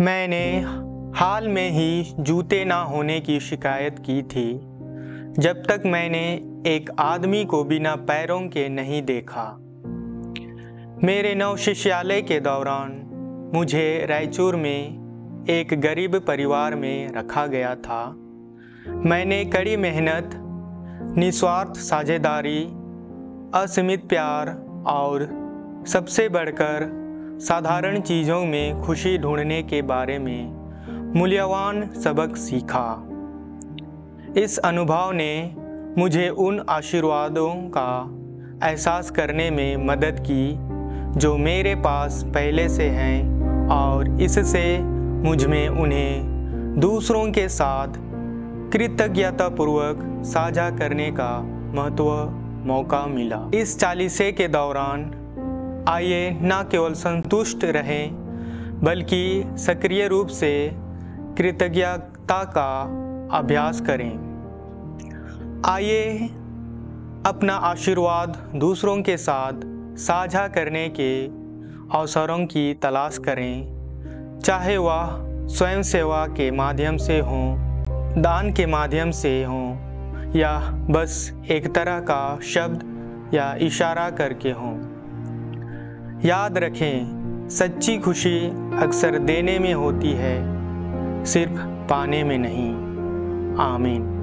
मैंने हाल में ही जूते ना होने की शिकायत की थी, जब तक मैंने एक आदमी को बिना पैरों के नहीं देखा। मेरे नव शिष्यालय के दौरान मुझे रायचूर में एक गरीब परिवार में रखा गया था। मैंने कड़ी मेहनत, निस्वार्थ साझेदारी, असीमित प्यार और सबसे बढ़कर साधारण चीज़ों में खुशी ढूँढने के बारे में मूल्यवान सबक सीखा। इस अनुभव ने मुझे उन आशीर्वादों का एहसास करने में मदद की, जो मेरे पास पहले से हैं और इससे मुझमें उन्हें दूसरों के साथ कृतज्ञतापूर्वक साझा करने का महत्व मौका मिला। इस चालीसे के दौरान आइए न केवल संतुष्ट रहें, बल्कि सक्रिय रूप से कृतज्ञता का अभ्यास करें। आइए अपना आशीर्वाद दूसरों के साथ साझा करने के अवसरों की तलाश करें। चाहे वह स्वयं सेवा के माध्यम से हों, दान के माध्यम से हों, या बस एक तरह का शब्द या इशारा करके हों। याद रखें सच्ची खुशी अक्सर देने में होती है सिर्फ़ पाने में नहीं। आमीन।